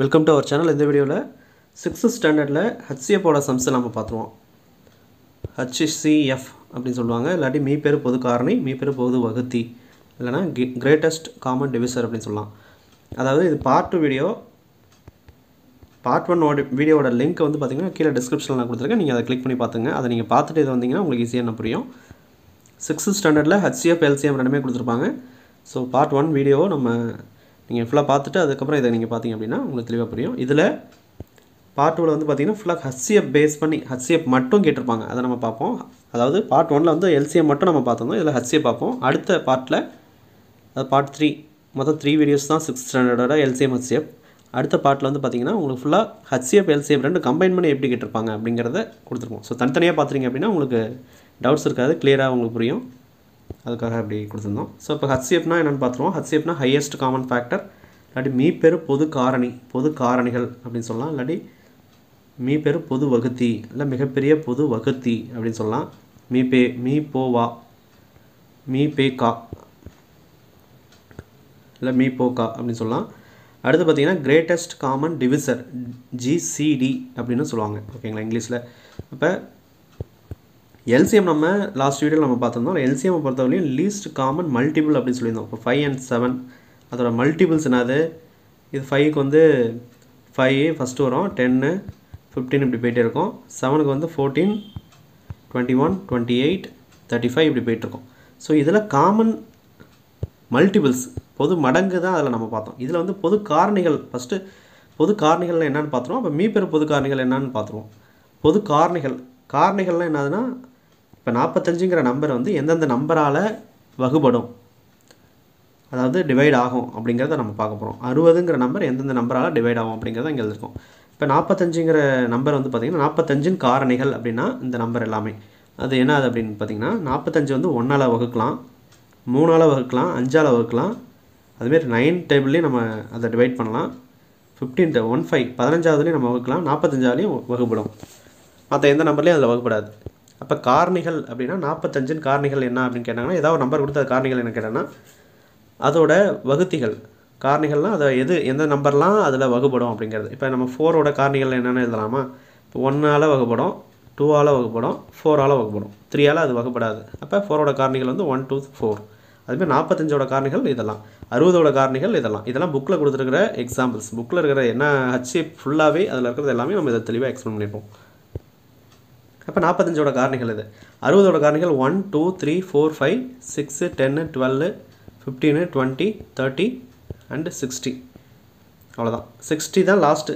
Welcome to our channel இந்த வீடியோவில் sixth ஸ்டாண்டர்டில் ஹச்சிஎஃபோட சம்ஸை நம்ம பார்த்துருவோம். ஹச்சிசிஎஃப் அப்படின்னு சொல்லுவாங்க. இல்லாட்டி மீ பேர் பொது காரணி மீ பேர் பொது வகுத்தி. இல்லைனா கிரேட்டஸ்ட் காமன் டிவிசர் அப்படின்னு சொல்லலாம். அதாவது இது part two video part one வீடியோட லிங்க் வந்து பார்த்தீங்கன்னா கீழே டிஸ்கிரிப்ஷனில் நான் கொடுத்துருக்கேன். நீங்கள் அதை கிளிக் பண்ணி பார்த்துங்க அதை நீங்கள் பார்த்துட்டு இது வந்தீங்கன்னா உங்களுக்கு ஈஸியாக என்ன புரியும். சிக்ஸ்த்து ஸ்டாண்டர்டில் ஹச்சிஎஃப் எல்சிஎம் ரெண்டுமே கொடுத்துருப்பாங்க. ஸோ பார்ட் ஒன் வீடியோவை நம்ம நீங்கள் ஃபுல்லாக பார்த்துட்டு அதுக்கப்புறம் இதை நீங்கள் பார்த்தீங்க அப்படின்னா உங்களுக்கு தெளிவாக புரியும். இதில் பார்ட் டூவில் வந்து பார்த்தீங்கன்னா ஃபுல்லாக ஹஸ்சியப் பேஸ் பண்ணி ஹஸ்சியப் மட்டும் கேட்டிருப்பாங்க. அதை நம்ம பார்ப்போம். அதாவது பார்ட் ஒனில் வந்து எல்சிஎம் மட்டும் நம்ம பார்த்துருந்தோம். இதில் ஹஸ்சியப் பார்ப்போம். அடுத்த பார்ட்டில் அது பார்ட் த்ரீ மொத்தம் த்ரீ வீடியோஸ் தான் சிக்ஸ்த் ஸ்டாண்டர்டோட எல்சிஎம் ஹச்சிஎஃப் அடுத்த பார்ட்டில் வந்து பார்த்திங்கன்னா உங்களுக்கு ஃபுல்லாக ஹச்சிஎஃப் எல்சிஎஃப் ரெண்டு கம்பைன் பண்ணி எப்படி கேட்டிருப்பாங்க அப்படிங்கிறத கொடுத்துருப்போம். ஸோ தனித்தனியாக பார்த்துருங்க அப்படின்னா உங்களுக்கு டவுட்ஸ் இருக்காது. கிளியராக உங்களுக்கு புரியும். அதுக்காக அப்படி கொடுத்துருந்தோம். ஸோ இப்போ ஹட்ஸ்எப்னா என்னென்னு பார்த்துருவோம். ஹட்ஸ்எப்னா ஹையஸ்ட் காமன் ஃபேக்டர் இல்லாட்டி மீ பெரு பொது காரணி பொது காரணிகள் அப்படின்னு சொல்லலாம். இல்லாட்டி மீ பெரு பொது வகுத்தி இல்லை மிகப்பெரிய பொது வகுத்தி அப்படின்னு சொல்லலாம். மீ பே மீ போவா மீ பே கா இல்லை மீ போகா அப்படின்னு சொல்லலாம். அடுத்து பார்த்தீங்கன்னா கிரேட்டஸ்ட் காமன் டிவிசர் ஜிசிடி அப்படின்னு சொல்லுவாங்க. ஓகேங்களா இங்கிலீஷில். அப்போ எல்சிஎம் நம்ம லாஸ்ட் வீடியோவில் நம்ம பார்த்துருந்தோம். எல்சிஎம் பொறுத்தவரையும் லீஸ்ட் காமன் மல்டிபிள் அப்படின்னு சொல்லியிருந்தோம். இப்போ ஃபைவ் அண்ட் செவன் அதோட மல்டிபிள்ஸ் என்னது? இது ஃபைவ்க்கு வந்து ஃபைவ் ஃபஸ்ட்டு வரும். டென்னு ஃபிஃப்டீன் இப்படி போயிட்டே இருக்கும். செவனுக்கு வந்து fourteen twenty one twenty eight thirty five இப்படி போயிட்டுருக்கோம் ஸோ இதில் காமன் மல்டிபிள்ஸ் பொது மடங்கு தான் அதில் நம்ம பார்த்தோம். இதில் வந்து பொது காரணிகள் ஃபஸ்ட்டு பொது காரணிகள் என்னென்னு பார்த்துருவோம். அப்போ மீப்பெரு பொது காரணிகள் என்னென்னு பார்த்துருவோம். பொது காரணிகள் காரணிகள்லாம் என்னதுன்னா இப்போ நாற்பத்தஞ்சுங்கிற நம்பர் வந்து எந்தெந்த நம்பரால் வகுபடும். அதாவது டிவைட் ஆகும் அப்படிங்கிறத நம்ம பார்க்க போகிறோம் அறுபதுங்கிற நம்பர் எந்தெந்த நம்பரால் டிவைட் ஆகும் அப்படிங்கிறத இங்கே இருக்கும் இப்போ நாற்பத்தஞ்சுங்கிற நம்பர் வந்து பார்த்திங்கன்னா நாற்பத்தஞ்சின் காரணிகள் அப்படின்னா இந்த நம்பர் எல்லாமே. அது என்ன அது அப்படின்னு பார்த்தீங்கன்னா நாற்பத்தஞ்சு வந்து ஒன்றால் வகுக்கலாம் மூணால் வகுக்கலாம் அஞ்சால் வகுக்கலாம். அதுமாரி நைன் டேபிள்லேயும் நம்ம அதை டிவைட் பண்ணலாம். ஃபிஃப்டீன் ஒன் ஃபைவ் பதினஞ்சாவதுலேயும் நம்ம வகுக்கலாம் நாற்பத்தஞ்சாவதுலேயும் வகுப்படும் மற்ற எந்த நம்பர்லேயும் அதில் வகுப்படாது அப்போ காரணிகள் அப்படின்னா நாற்பத்தஞ்சின் காரணிகள் என்ன அப்படின்னு கேட்டாங்கன்னா ஏதாவது நம்பர் கொடுத்து அது காரணிகள் என்ன கேட்டேன்னா அதோட வகுத்திகள். காரணிகள்லாம் அதை எது எந்த நம்பர்லாம் அதில் வகுப்படும் அப்படிங்கிறது. இப்போ நம்ம ஃபோரோட காரணிகள் என்னென்னு எழுதலாமா? இப்போ ஒன்னால் வகுப்படும் டூவால் வகுப்படும் ஃபோரால் வகுப்படும் த்ரீயால் அது வகுப்படாது அப்போ ஃபோரோட காரணிகள் வந்து ஒன் டூ ஃபோர் அதுமாதிரி நாற்பத்தஞ்சோட காரணிகள் இதெல்லாம். அறுபதோட காரணிகள் இதெல்லாம். இதெல்லாம் புக்கில் கொடுத்துருக்கிற எக்ஸாம்பிள்ஸ் புக்கில் இருக்கிற என்ன ஹச்சி ஃபுல்லாகவே அதில் இருக்கிறது எல்லாமே நம்ம இதை தெளிவாக எக்ஸ்பிளைன் பண்ணியிருப்போம் அப்போ நாற்பத்தஞ்சோட காரணிகள் இது. அறுபதோட காரணிகள் one two three four five six ten twelve fifteen twenty thirty and sixty அவ்வளோதான் சிக்ஸ்டி தான் லாஸ்ட்டு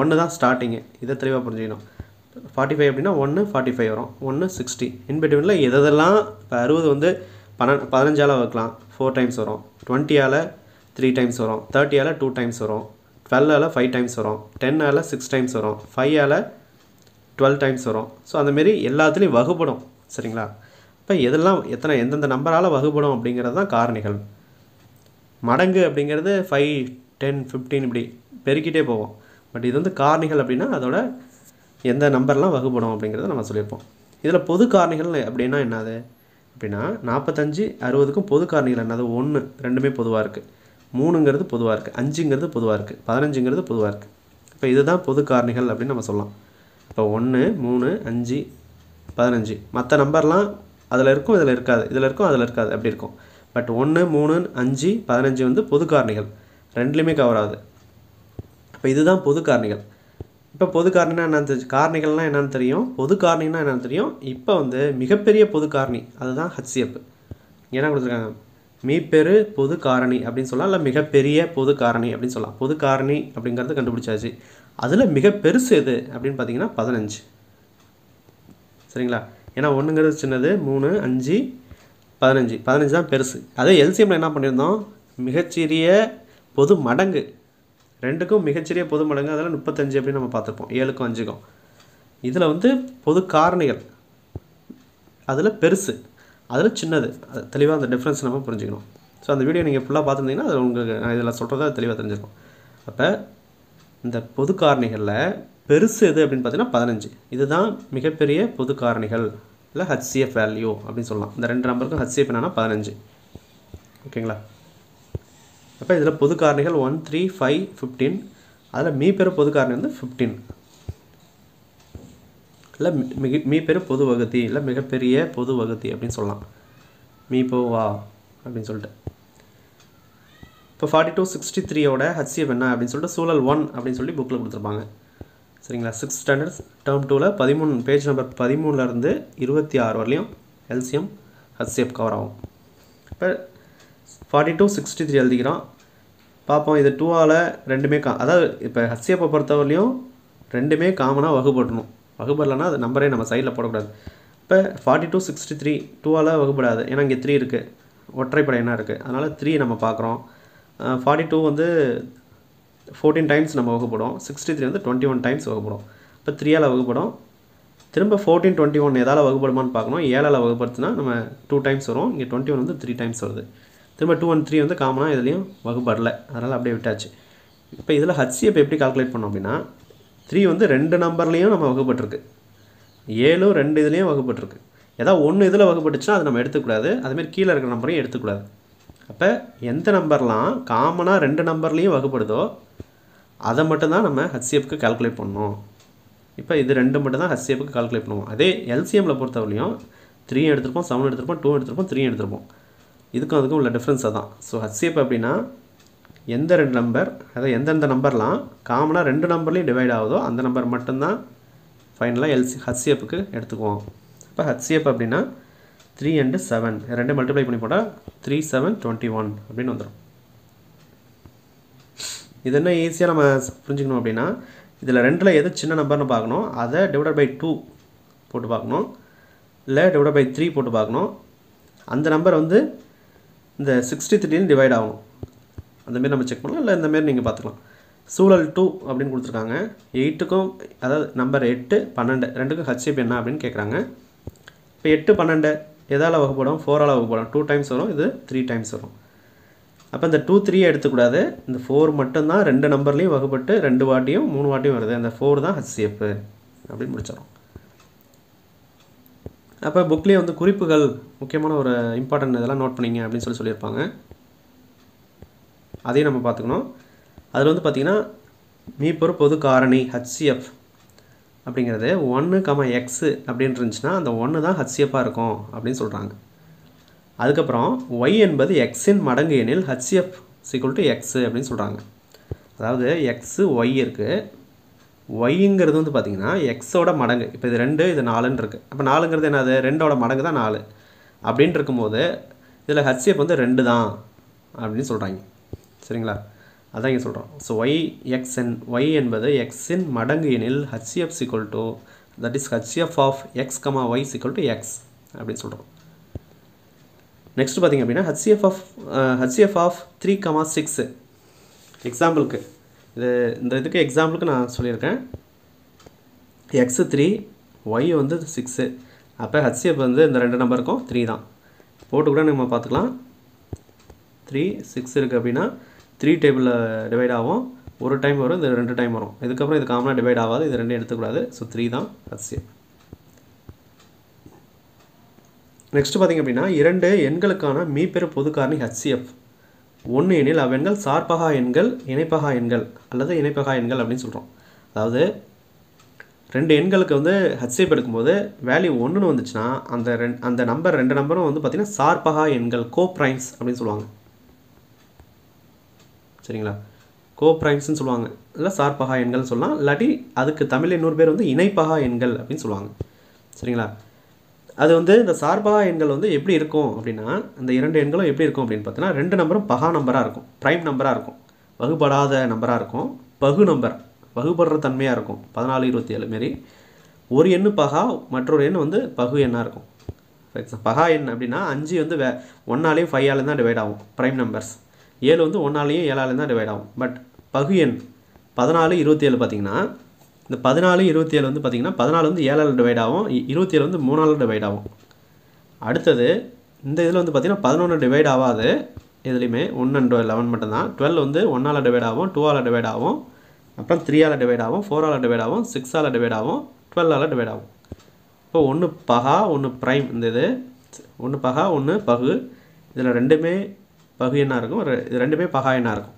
ஒன்று தான் ஸ்டார்டிங்கு இதை தெளிவாக புரிஞ்சுக்கணும். ஃபார்ட்டி ஃபைவ் அப்படின்னா ஒன்று ஃபார்ட்டி ஃபைவ் வரும் ஒன்று சிக்ஸ்டி இன்பிட்வீனில் எதெல்லாம் இப்போ அறுபது வந்து பன்ன பதினஞ்சால் வைக்கலாம் ஃபோர் டைம்ஸ் வரும். டுவெண்ட்டியால் த்ரீ டைம்ஸ் வரும். தேர்ட்டியால் டூ டைம்ஸ் வரும். டுவெல்லால் ஃபைவ் டைம்ஸ் வரும். டென்னால் சிக்ஸ் டைம்ஸ் வரும். ஃபைவால் டுவெல் டைம்ஸ் வரும். ஸோ அந்தமாரி எல்லாத்துலேயும் வகுப்படும் சரிங்களா? இப்போ எதெல்லாம் எத்தனை எந்தெந்த நம்பரால் வகுப்படும் அப்படிங்கிறது தான் காரணிகள். மடங்கு அப்படிங்கிறது ஃபைவ் டென் ஃபிஃப்டீன் இப்படி பெருக்கிட்டே போவோம் பட் இது வந்து காரணிகள் அப்படின்னா அதோட எந்த நம்பர்லாம் வகுப்படும் அப்படிங்கிறத நம்ம சொல்லியிருப்போம். இதில் பொது காரணிகள் அப்படின்னா என்னது? அப்படின்னா நாற்பத்தஞ்சு அறுபதுக்கும் பொது காரணிகள் என்னது? ஒன்று ரெண்டுமே பொதுவாக இருக்குது மூணுங்கிறது பொதுவாக இருக்குது அஞ்சுங்கிறது பொதுவாக இருக்குது பதினஞ்சுங்கிறது பொதுவாக இருக்குது இப்போ இதுதான் பொது காரணிகள் அப்படின்னு நம்ம சொல்லலாம். இப்போ ஒன்று மூணு அஞ்சு பதினஞ்சு. மற்ற நம்பர்லாம் அதில் இருக்கும் இதில் இருக்காது. இதில் இருக்கும் அதில் இருக்காது. அப்படி இருக்கும். பட் ஒன்று மூணு அஞ்சு பதினஞ்சு வந்து பொது காரணிகள். ரெண்டுலேயுமே கவர் ஆகுது. இப்போ இதுதான் பொது காரணிகள். இப்போ பொது காரணினா என்னென்னு தெரிஞ்சு காரணிகள்னால் என்னென்னு தெரியும் பொது காரணினா என்னென்னு தெரியும். இப்போ வந்து மிகப்பெரிய பொது காரணி அதுதான் ஹச்சிஎஃப் என்ன கொடுத்துருக்காங்க? மீப்பெரு பொது காரணி அப்படின்னு சொல்லலாம் இல்லை மிகப்பெரிய பொது காரணி அப்படின்னு சொல்லலாம். பொது காரணி அப்படிங்கிறது கண்டுபிடிச்சாச்சு. அதில் மிக பெருசு எது அப்படின்னு பார்த்தீங்கன்னா பதினஞ்சு. சரிங்களா? ஏன்னா ஒன்றுங்கிறது சின்னது மூணு அஞ்சு பதினஞ்சு. பதினஞ்சு தான் பெருசு. அதே எல்சிஎம்மில் என்ன பண்ணியிருந்தோம் மிகச்சிறிய பொது மடங்கு. ரெண்டுக்கும் மிகச்சிறிய பொது மடங்கு அதில் முப்பத்தஞ்சு அப்படின்னு நம்ம பார்த்துருப்போம். ஏழுக்கும் அஞ்சுக்கும். இதில் வந்து பொது காரணிகள். அதில் பெருசு. அதில் சின்னது. அது தெளிவாக அந்த டிஃப்ரென்ஸ் நம்ம புரிஞ்சுக்கணும். ஸோ அந்த வீடியோ நீங்கள் ஃபுல்லாக பார்த்துருந்தீங்கன்னா அது உங்களுக்கு நான் இதில் சொல்கிறத தெளிவாக தெரிஞ்சிருக்கும். அப்போ இந்த பொது காரணிகளில் பெருசு எது அப்படின்னு பார்த்தீங்கன்னா பதினஞ்சு. இதுதான் மிகப்பெரிய பொது காரணிகள். இல்லை ஹச்சிஎஃப் வேல்யூ அப்படின்னு சொல்லலாம். இந்த ரெண்டு நம்பருக்கும் ஹச்சிஎஃப் என்னன்னா பதினஞ்சு. ஓகேங்களா? அப்போ இதில் பொது காரணிகள் ஒன் த்ரீ ஃபைவ் ஃபிஃப்டீன் அதில் மீ பெரு பொது காரணி வந்து ஃபிஃப்டீன் இல்லை மிக மீ பெரு பொது வகுதி இல்லை மிகப்பெரிய பொது வகுதி அப்படின்னு சொல்லலாம். மீ போவா அப்படின்னு சொல்லிட்டு. இப்போ ஃபார்ட்டி டூ சிக்ஸ்டி த்ரீயோட ஹச்சிஎஃப் என்ன அப்படின்னு சொல்லிட்டு சூழல் ஒன் அப்படின்னு சொல்லி புக்கில் கொடுத்துருப்பாங்க. சரிங்களா? சிக்ஸ் ஸ்டாண்டர்ட் டேர்ம் டூவில் பதிமூணு பேஜ் நம்பர் பதிமூணுலேருந்து இருபத்தி ஆறு வரலையும் எல்சிஎம் ஹச்சிஎஃப் கவர் ஆகும். இப்போ ஃபார்ட்டி டூ சிக்ஸ்டி த்ரீ எழுதிக்கிறோம். பார்ப்போம் இது டூவால் ரெண்டுமே கா அதாவது இப்போ ஹச்சிஎஃப்பை பொறுத்தவரையிலையும் ரெண்டுமே காமனாக வகுப்படணும். வகுப்படலைன்னா அது நம்பரே நம்ம சைடில் போடக்கூடாது. இப்போ ஃபார்ட்டி டூ சிக்ஸ்டி த்ரீ டூவால் வகுப்படாது. ஏன்னா இங்கே த்ரீ இருக்குது ஒற்றைப்படை என்ன இருக்குது அதனால் த்ரீ நம்ம பார்க்குறோம். ஃபார்ட்டி டூ வந்து ஃபோர்டீன் டைம்ஸ் நம்ம வகுப்படும். சிக்ஸ்டி த்ரீ வந்து டுவெண்ட்டி ஒன் டைம்ஸ் வகுப்படும் இப்போ த்ரீயால் வகுப்படும். திரும்ப ஃபோர்டீன் டுவெண்ட்டி ஒன் எதால் வகுப்படுமான்னு பார்க்கணும். ஏழால் வகுப்படுத்துனா நம்ம டூ டைம்ஸ் வரும். இங்கே டுவெண்ட்டி ஒன் வந்து த்ரீ டைம்ஸ் வருது. திரும்ப டூ ஒன் த்ரீ வந்து காமனாக இதுலேயும் வகுப்படல. அதனால் அப்படியே விட்டாச்சு. இப்போ இதில் ஹச்சிஎஃப் எப்படி கால்குலேட் பண்ணோம் அப்படின்னா த்ரீ வந்து ரெண்டு நம்பர்லேயும் நம்ம வகுப்பட்டிருக்கு. ஏழும் ரெண்டு இதுலேயும் வகுப்பட்டிருக்கு. ஏதாவது ஒன்று இதில் வகுப்பட்டுச்சுன்னா அது நம்ம எடுத்துக்கூடாது அதுமாரி கீழே இருக்கிற நம்பரையும் எடுத்துக்கூடாது அப்போ எந்த நம்பர்லாம் காமனாக ரெண்டு நம்பர்லேயும் வகுப்படுதோ அதை மட்டும்தான் நம்ம ஹச்சிஎஃப்க்கு கால்குலேட் பண்ணணும். இப்போ இது ரெண்டு மட்டும் தான் ஹச்சிஎஃப்க்கு கால்குலேட் பண்ணுவோம். அதே எல்சிஎம்மில் பொறுத்தவரையும் த்ரீ எடுத்திருப்போம் செவன் எடுத்திருப்போம் டூ எடுத்திருப்போம் த்ரீ எடுத்திருப்போம். இதுக்கும் அதுக்கும் உள்ள டிஃப்ரென்ஸ் அதான். ஸோ ஹச்சிஎஃப் அப்படின்னா எந்த ரெண்டு நம்பர் அதாவது எந்தெந்த நம்பர்லாம் காமனாக ரெண்டு நம்பர்லேயும் டிவைட் ஆகுதோ அந்த நம்பர் மட்டும்தான் ஃபைனலாக எல்சி ஹச்சிஎஃப்க்கு எடுத்துக்குவோம். இப்போ ஹச்சிஎஃப் அப்படின்னா த்ரீ அண்டு செவன் ரெண்டு மல்டிப்ளை பண்ணி போட்டால் த்ரீ செவன் டுவெண்ட்டி ஒன் அப்படின்னு வந்துடும் இது என்ன ஈஸியாக நம்ம புரிஞ்சுக்கணும் அப்படின்னா இதில் ரெண்டில் எது சின்ன நம்பர்னு பார்க்கணும் அதை டிவைட் பை டூ போட்டு பார்க்கணும். இல்லை டிவைட் பை த்ரீ போட்டு பார்க்கணும். அந்த நம்பர் வந்து இந்த சிக்ஸ்டி த்ரீன்னு டிவைட் ஆகணும். அந்தமாரி நம்ம செக் பண்ணலாம் இல்லை இந்தமாரி நீங்கள் பார்த்துக்கலாம். சூழல் டூ அப்படின்னு கொடுத்துருக்காங்க. எயிட்டுக்கும் அதாவது நம்பர் எட்டு பன்னெண்டு ரெண்டுக்கும் ஹச்சிஎப் என்ன அப்படின்னு கேட்குறாங்க இப்போ எட்டு பன்னெண்டு எதால் வகுப்படும்? ஃபோரால் வகுப்படும். டூ டைம்ஸ் வரும் இது த்ரீ டைம்ஸ் வரும். அப்போ இந்த டூ த்ரீயை எடுத்துக்கூடாது. இந்த ஃபோர் மட்டும்தான் ரெண்டு நம்பர்லேயும் வகுப்பட்டு ரெண்டு வாட்டியும் மூணு வாட்டியும் வருது. அந்த ஃபோர் தான் ஹச்சிஎஃப் அப்படின்னு முடிச்சிடும் அப்போ புக்லேயே வந்து குறிப்புகள் முக்கியமான ஒரு இம்பார்ட்டன்ட் இதெல்லாம் நோட் பண்ணிங்க அப்படின்னு சொல்லி சொல்லியிருப்பாங்க. அதையும் நம்ம பார்த்துக்கணும். அதில் வந்து பார்த்திங்கன்னா மீப்பொரு பொது காரணி ஹச்சிஎஃப் அப்படிங்கிறது ஒன்று கம எக்ஸு அப்படின்னு இருந்துச்சுன்னா அந்த ஒன்று தான் ஹச்சிஎஃபாக இருக்கும் அப்படின்னு சொல்கிறாங்க அதுக்கப்புறம் ஒய் என்பது எக்ஸின் மடங்கு எனில் ஹச்சிஎஃப் சிக்குவல் டு எக்ஸு அப்படின்னு சொல்கிறாங்க அதாவது எக்ஸு ஒய் இருக்குது ஒய்ங்கிறது வந்து பார்த்திங்கன்னா எக்ஸோட மடங்கு. இப்போ இது ரெண்டு இது நாலுன்னு இருக்குது அப்போ நாலுங்கிறது என்னது? ரெண்டோட மடங்கு தான் நாலு. அப்படின்ட்டு இருக்கும்போது இதில் ஹச்சிஎஃப் வந்து ரெண்டு தான் அப்படின்னு சொல்கிறாங்க சரிங்களா? அதான் இங்கே சொல்கிறோம் ஸோ ஒய் எக்ஸ் என் ஒய் என்பது எக்ஸின் மடங்கு எனில் HCF equal to that is HCF of X comma Y equal to X அப்படின்னு சொல்கிறோம் நெக்ஸ்ட் பார்த்திங்க அப்படின்னா HCF of HCF of three comma six எக்ஸாம்பிளுக்கு இது இந்த இதுக்கு எக்ஸாம்பிளுக்கு நான் சொல்லியிருக்கேன். எக்ஸு த்ரீ ஒய் வந்து சிக்ஸு அப்போ ஹச்சிஎஃப் வந்து இந்த ரெண்டு நம்பருக்கும் த்ரீ தான். போட்டு கூட நம்ம பார்த்துக்கலாம். த்ரீ சிக்ஸ் இருக்குது அப்படின்னா த்ரீ டேபிளில் டிவைட் ஆகும். ஒரு டைம் வரும் இது ரெண்டு டைம் வரும். இதுக்கப்புறம் இது காமனாக டிவைட் ஆகாது இது ரெண்டும் எடுத்துக்கூடாது. ஸோ த்ரீ தான் ஹச்சிஎஃப் நெக்ஸ்ட் பார்த்திங்க அப்படின்னா இரண்டு எண்களுக்கான மீப்பெரு பொது காரணி ஹச்சிஎஃப் ஒன்று எண்ணில் அவ்வெண்கள் சார்பகா எண்கள் இணைப்பகா எண்கள் அல்லது இணைப்பகா எண்கள் அப்படின்னு சொல்கிறோம் அதாவது ரெண்டு எண்களுக்கு வந்து ஹச்சிஎஃப் எடுக்கும்போது வேல்யூ ஒன்றுன்னு வந்துச்சுன்னா அந்த ரெண் அந்த நம்பர் ரெண்டு நம்பரும் வந்து பார்த்திங்கன்னா சார்பகா எண்கள் கோ ப்ரைம்ஸ் அப்படின்னு சொல்லுவாங்க. சரிங்களா? கோ ப்ரைம்ஸ்னு சொல்லுவாங்க. இல்லை சார்பகா எண்கள் சொல்லலாம். இல்லாட்டி அதுக்கு தமிழ் இன்னொரு பேர் வந்து இணைப்பகா எண்கள் அப்படின்னு சொல்லுவாங்க. சரிங்களா? அது வந்து இந்த சார்பகா எண்கள் வந்து எப்படி இருக்கும் அப்படின்னா இந்த இரண்டு எண்களும் எப்படி இருக்கும் அப்படின்னு பார்த்தீங்கன்னா ரெண்டு நம்பரும் பகா நம்பராக இருக்கும். ப்ரைம் நம்பராக இருக்கும். வகுப்படாத நம்பராக இருக்கும். பகு நம்பர். வகுப்படுற தன்மையாக இருக்கும். பதினாலு இருபத்தி ஏழு மாரி. ஒரு எண்ணு பகா மற்றொரு எண் வந்து பகு எண்ணாக இருக்கும். பகா எண் அப்படின்னா அஞ்சு வந்து வே ஒன்னாலேயும் ஃபைவ் ஆலையும் தான் டிவைட் ஆகும். Prime numbers. ஏழு வந்து ஒன்றாலையும் ஏழாலையும் தான் டிவைட் ஆகும். பட் பகு எண் பதினாலு இருபத்தி ஏழு பார்த்தீங்கன்னா இந்த பதினாலு இருபத்தி ஏழு வந்து பார்த்திங்கன்னா பதினாலு வந்து ஏழால் டிவைட் ஆகும். இருபத்தி ஏழு வந்து மூணால் டிவைட் ஆகும். அடுத்தது இந்த இதில் வந்து பார்த்திங்கன்னா பதினொன்று டிவைட் ஆகாது. இதுலேயுமே ஒன் அண்ட் லெவன் மட்டும்தான். டுவெல் வந்து ஒன்றால் டிவைட் ஆகும் டூவால் டிவைட் ஆகும். அப்புறம் த்ரீயால் டிவைட் ஆகும் ஃபோரால் டிவைட் ஆகும் சிக்ஸால் டிவைட் ஆகும் டுவெல்லால் டிவைட் ஆகும். இப்போ ஒன்று பகா ஒன்று ப்ரைம் இந்த இது. ஒன்று பகா ஒன்று பகு. இதில் ரெண்டுமே பகு எண்ணாக இருக்கும் இது ரெண்டுமே பகாயனாக இருக்கும்.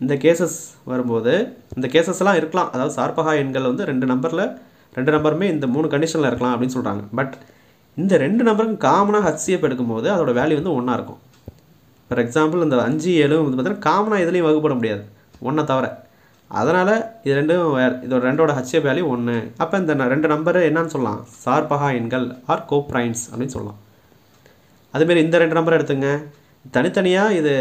இந்த கேசஸ் வரும்போது இந்த கேசஸ்லாம் இருக்கலாம். அதாவது சார்பகா எண்கள் வந்து ரெண்டு நம்பரில் ரெண்டு நம்பருமே இந்த மூணு கண்டிஷனில் இருக்கலாம் அப்படின்னு சொல்கிறாங்க பட் இந்த ரெண்டு நம்பருக்கும் காமனாக ஹச்சிஎஃப் எடுக்கும்போது அதோட வேல்யூ வந்து ஒன்றா இருக்கும். ஃபார் எக்ஸாம்பிள் இந்த அஞ்சு ஏழு வந்து பார்த்தீங்கன்னா காமனாக எதுலேயும் வகுப்பட முடியாது. ஒன்றை தவிர. அதனால் இது ரெண்டும் இதோட ரெண்டோட ஹச்சிஎஃப் வேல்யூ ஒன்று அப்போ இந்த ந- ரெண்டு நம்பரு என்னன்னு சொல்லலாம். சார்பகா எண்கள் ஆர் கோப்ரைன்ஸ் அப்படின்னு சொல்லலாம். அதுமாரி இந்த ரெண்டு நம்பர் எடுத்துங்க. தனித்தனியாக இது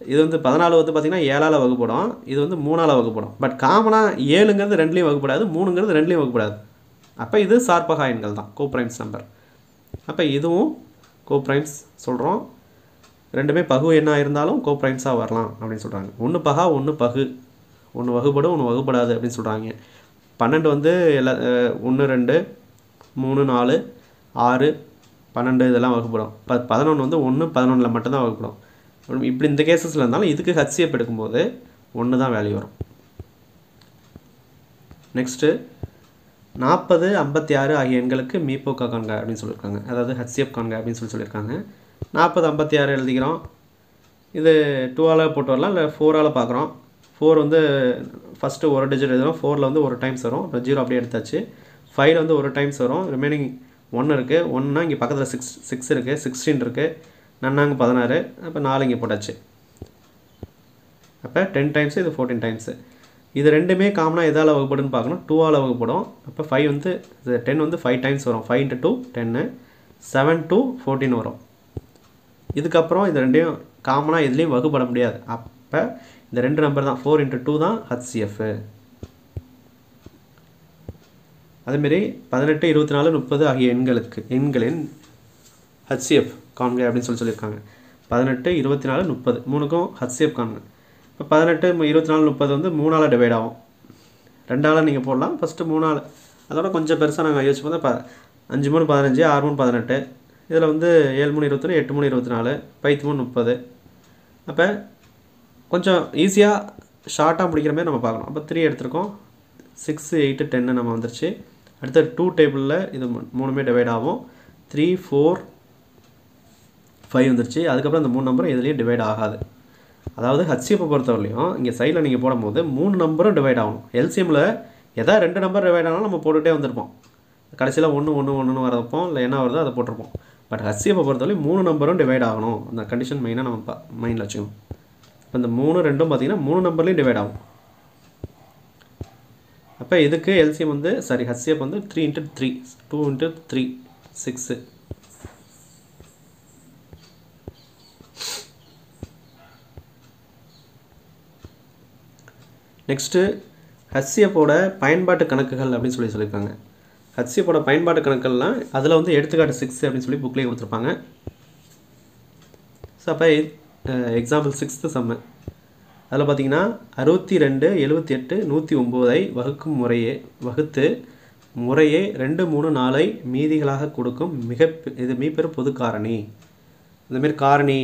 இது வந்து பதினாலு வந்து பார்த்திங்கன்னா ஏழால் வகுப்படும். இது வந்து மூணால் வகுப்படும். பட் காமனாக ஏழுங்கிறது ரெண்டுலேயும் வகுப்படாது மூணுங்கிறது ரெண்டுலேயும் வகுப்படாது. அப்போ இது சார்பகா எண்கள் தான் கோப்ரைம்ஸ் நம்பர் அப்போ இதுவும் கோப்ரைம்ஸ் சொல்கிறோம் ரெண்டுமே பகு என்ன இருந்தாலும் கோப்ரைம்ஸாக வரலாம் அப்படின்னு சொல்கிறாங்க ஒன்று பகா ஒன்று பகு. ஒன்று வகுப்படும் ஒன்று வகுப்படாது அப்படின்னு சொல்கிறாங்க பன்னெண்டு வந்து எல்லா ஒன்று ரெண்டு மூணு நாலு ஆறு பன்னெண்டு இதெல்லாம் வகுப்படும். ப பதினொன்று வந்து ஒன்று பதினொன்றில் மட்டும்தான் வகுப்படும். இப்படி இந்த கேசஸில் இருந்தாலும் இதுக்கு ஹச்சிஎப் எடுக்கும்போது ஒன்று தான் வேல்யூ வரும். நெக்ஸ்ட்டு நாற்பது ஐம்பத்தி ஆறு ஆகிய எண்களுக்கு மீப்போக்கா காண்க அப்படின்னு சொல்லியிருக்காங்க. அதாவது ஹச்சிஎஃப் காண்க அப்படின்னு சொல்லி சொல்லியிருக்காங்க. நாற்பது ஐம்பத்தி ஆறு எழுதிக்கிறோம். இது டூவால் போட்டு வரலாம் இல்லை ஃபோரால் பார்க்குறோம். ஃபோர் வந்து ஃபஸ்ட்டு ஒரு டிஜிட் எழுதுகிறோம் ஃபோரில் வந்து ஒரு டைம்ஸ் வரும். அப்புறம் ஜீரோ அப்படியே எடுத்தாச்சு. ஃபைவ்ல வந்து ஒரு டைம்ஸ் வரும். ரிமைனிங் ஒன்று இருக்குது ஒன்றுனா இங்கே பக்கத்தில் சிக்ஸ் சிக்ஸ் இருக்குது சிக்ஸ்டீன் இருக்குது நன்னாங்க பதினாறு அப்போ நாலு இங்கே போட்டாச்சு. அப்போ டென் டைம்ஸு இது ஃபோர்டீன் டைம்ஸு இது ரெண்டுமே காமனாக எதால் வகுப்படுன்னு பார்க்கணும். டூவால் வகுப்படும். அப்போ ஃபைவ் வந்து இது டென் வந்து ஃபைவ் டைம்ஸ் வரும். Five into two ten seven two fourteen வரும். இதுக்கப்புறம் இது ரெண்டையும் காமனாக எதுலேயும் வகுப்பட முடியாது. அப்போ இந்த ரெண்டு நம்பர் தான். ஃபோர் இன்ட்டு டூ தான் ஹச்சிஎஃப் அதேமாரி பதினெட்டு இருபத்தி நாலு முப்பது ஆகிய எண்களுக்கு எண்களின் ஹச்சிஎஃப் காண்க அப்படின்னு சொல்லி சொல்லியிருக்காங்க. பதினெட்டு இருபத்தி நாலு முப்பது. மூணுக்கும் ஹச்சிஎஃப் காண்க. இப்போ பதினெட்டு இருபத்தி நாலு முப்பது வந்து மூணால் டிவைட் ஆகும். ரெண்டால் நீங்கள் போடலாம். ஃபஸ்ட்டு மூணால். அதோட கொஞ்சம் பெருசாக நாங்கள் யோசிச்சு பார்த்தா ப அஞ்சு மூணு பதினஞ்சு ஆறு மூணு பதினெட்டு. இதில் வந்து ஏழு மூணு இருபத்தொன்று எட்டு மூணு இருபத்தி நாலு பைத்து மூணு முப்பது. அப்போ கொஞ்சம் ஈஸியாக ஷார்ட்டாக முடிக்கிற மாதிரி நம்ம பார்க்கணும். அப்போ த்ரீ எடுத்திருக்கோம். சிக்ஸ் எயிட்டு டென்னு நம்ம வந்துருச்சு. அடுத்த டூ டேபிளில் இது மூணுமே டிவைட் ஆகும். த்ரீ ஃபோர் ஃபைவ் வந்துருச்சு. அதுக்கப்புறம் அந்த மூணு நம்பரும் இதுலேயும் டிவைட் ஆகாது. அதாவது ஹச்சிஎப்பை பொறுத்தவரையிலையும் இங்கே சைடில் நீங்கள் போடும்போது மூணு நம்பரும் டிவைட் ஆகணும். எல்சிஎம்மில் எதாவது ரெண்டு நம்பர் டிவைட் ஆனாலும் நம்ம போட்டுகிட்டே வந்திருப்போம். கடைசியில் ஒன்று ஒன்று ஒன்றுன்னு வரப்போம் இல்லை என்ன வருதோ அதை போட்டிருப்போம். பட் ஹச்சிஎப்பை பொறுத்தவரையும் மூணு நம்பரும் டிவைட் ஆகணும். அந்த கண்டிஷன் மெயினாக நம்ம மைண்டில் வச்சுக்கணும். இப்போ இந்த மூணு ரெண்டும் பார்த்தீங்கன்னா மூணு நம்பர்லேயும் டிவைட் ஆகும். அப்போ இதுக்கு எல்சிஎம் வந்து சாரி ஹச்சிஎஃப் வந்து three into three two into three six next ஹச்சிஎஃபோட பயன்பாட்டு கணக்குகள் அப்படின்னு சொல்லி சொல்லியிருக்காங்க. ஹச்சிஎஃபோட பயன்பாட்டு கணக்குகள்லாம் அதில் வந்து எடுத்துக்காட்டு சிக்ஸ் அப்படின்னு சொல்லி புக்லேயே கொடுத்துருப்பாங்க. ஸோ அப்போ எக்ஸாம்பிள் சிக்ஸ்த்து செம்மு அதில் பார்த்தீங்கன்னா அறுபத்தி ரெண்டு எழுபத்தி எட்டு நூற்றி ஒம்போதை வகுக்கும் முறையே வகுத்து முறையே ரெண்டு மூணு நாளை மீதிகளாக கொடுக்கும் மிக பெ- இது மீப்பெரும் பொது காரணி. இந்தமாரி காரணி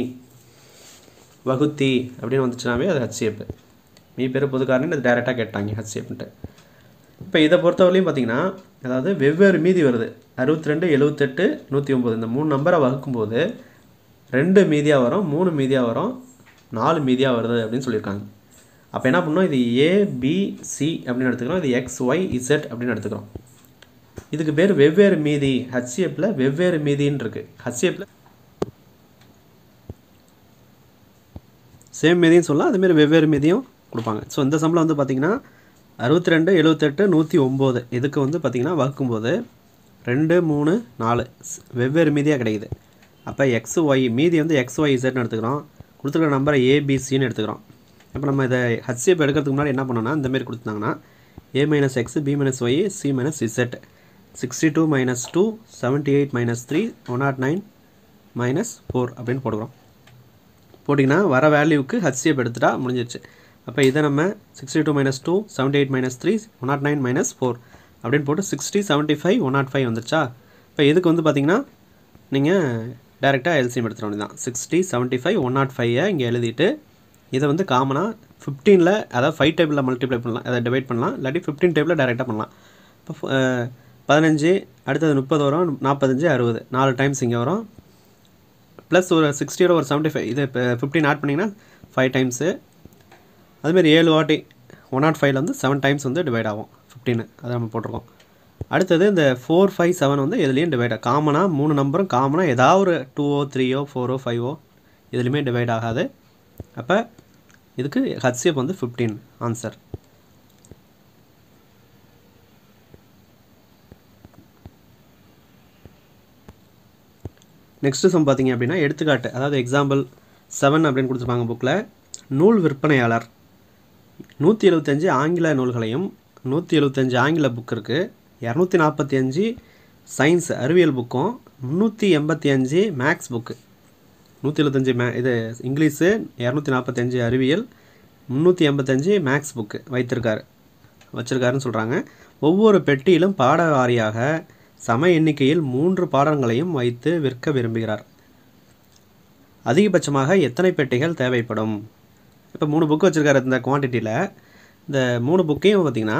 வகுத்தி அப்படின்னு வந்துச்சுனாவே அது ஹச்சிஎப் மீப்பெரும் பொது காரணி அது டைரெக்டாக கேட்டாங்க ஹச்சிஎப்ன்ட்டு இப்போ இதை பொறுத்தவரையிலையும் பார்த்தீங்கன்னா அதாவது வெவ்வேறு மீதி வருது. அறுபத்தி ரெண்டு எழுபத்தெட்டு நூற்றி ஒம்பது இந்த மூணு நம்பரை வகுக்கும்போது ரெண்டு மீதியாக வரும் மூணு மீதியாக வரும் நாலு மீதியாக வருது அப்படின்னு சொல்லியிருக்காங்க. அப்போ என்ன பண்ணோம் இது ஏபிசி அப்படின்னு எடுத்துக்கிறோம். இது எக்ஸ் ஒய் இசட் அப்படின்னு எடுத்துக்கிறோம். இதுக்கு பேர் வெவ்வேறு மீதி. ஹச்சிஎஃப்பில் வெவ்வேறு மீதின்னு இருக்குது ஹச்சிஎஃப்பில் சேம் மீதியும் சொல்லலாம் அதுமாரி வெவ்வேறு மீதியும் கொடுப்பாங்க. ஸோ இந்த சம்பளம் வந்து பார்த்திங்கன்னா அறுபத்தி ரெண்டு எழுபத்தெட்டு நூற்றி ஒம்பது. இதுக்கு வந்து பார்த்திங்கன்னா வகுக்கும்போது ரெண்டு மூணு நாலு. ஸ்- வெவ்வேறு மீதியாக கிடைக்குது. அப்போ எக்ஸ் ஒய் மீதி வந்து எக்ஸ் ஒய் இசட்னு எடுத்துக்கிறோம். கொடுத்துருக்க நம்பரை ஏபிசின்னு எடுத்துக்கிறோம். இப்போ நம்ம இதை ஹச்சிஎப் எடுக்கிறதுக்கு முன்னாடி என்ன பண்ணோம்னா இந்த கொடுத்துருந்தாங்கன்னா கொடுத்தாங்கன்னா A minus X B minus Y C minus Z sixty two minus two seventy eight minus three one nought nine minus four அப்படின்னு போடுறோம் போட்டிங்கன்னா வர வேல்யூக்கு ஹச்சிஎப் எடுத்துட்டா முடிஞ்சிருச்சு. அப்போ இதை நம்ம sixty two minus two seventy eight minus three one nought nine minus four அப்படின்னு போட்டு sixty seventy five one nought five வந்துருச்சா? இப்போ இதுக்கு வந்து பார்த்தீங்கன்னா நீங்கள் டேரெக்டாக எல்சிஎம் எடுத்துட வேண்டியதான் sixty seventy five one nought ஃபைவை இங்கே எழுதிட்டு இதை வந்து காமனாக ஃபிஃப்டீனில் அதாவது ஃபைவ் டேபிளில் மல்டிப்ளை பண்ணலாம். அதை டிவைட் பண்ணலாம். இல்லாட்டி ஃபிஃப்டீன் டேபிளில் டேரெக்டாக பண்ணலாம். இப்போ பதினஞ்சு அடுத்தது முப்பது வரும் நாற்பத்தஞ்சு அறுபது. நாலு டைம்ஸ் இங்கே வரும். ப்ளஸ் ஒரு சிக்ஸ்டியோட ஒரு செவன்ட்டி ஃபைவ் இது இப்போ ஃபிஃப்டின் ஆட் பண்ணிங்கன்னா ஃபைவ் டைம்ஸு அதுமாரி ஏழு வாட்டி ஒன் நாட் ஃபைவ்ல வந்து செவன் டைம்ஸ் வந்து டிவைட் ஆகும். ஃபிஃப்டீனு அதை நம்ம போட்டிருக்கோம். அடுத்தது இந்த ஃபோர் ஃபைவ் செவன் வந்து எதுலேயும் டிவைட் ஆகும் காமனாக மூணு நம்பரும் காமனாக ஏதாவது ஒரு டூவோ த்ரீயோ ஃபோரோ ஃபைவோ எதுலேயுமே டிவைட் ஆகாது. அப்போ இதுக்கு ஹச்சிஎஃப் வந்து ஃபிஃப்டீன் ஆன்சர் நெக்ஸ்ட்டு சம் பார்த்தீங்க அப்படின்னா எடுத்துக்காட்டு. அதாவது எக்ஸாம்பிள் செவன் அப்படின்னு கொடுத்துருப்பாங்க புக்கில் நூல் விற்பனையாளர். நூற்றி எழுபத்தஞ்சு ஆங்கில நூல்களையும் நூற்றி எழுபத்தஞ்சு ஆங்கில புக் இருக்குது இரநூத்தி நாற்பத்தி அஞ்சு சயின்ஸ் அறிவியல் புக்கும் முந்நூற்றி எண்பத்தி அஞ்சு மேக்ஸ் புக்கு. நூற்றி எழுபத்தஞ்சு மே இது இங்கிலீஷு இரநூத்தி நாற்பத்தஞ்சு அறிவியல் முந்நூற்றி எண்பத்தஞ்சு மேக்ஸ் புக்கு வைத்திருக்காரு. வச்சுருக்காருன்னு சொல்கிறாங்க ஒவ்வொரு பெட்டியிலும் பாட வாரியாக சம எண்ணிக்கையில் மூன்று பாடங்களையும் வைத்து விற்க விரும்புகிறார். அதிகபட்சமாக எத்தனை பெட்டிகள் தேவைப்படும்? இப்போ மூணு புக்கு வச்சுருக்காரு இந்த குவான்டிட்டியில் இந்த மூணு புக்கையும் பார்த்திங்கன்னா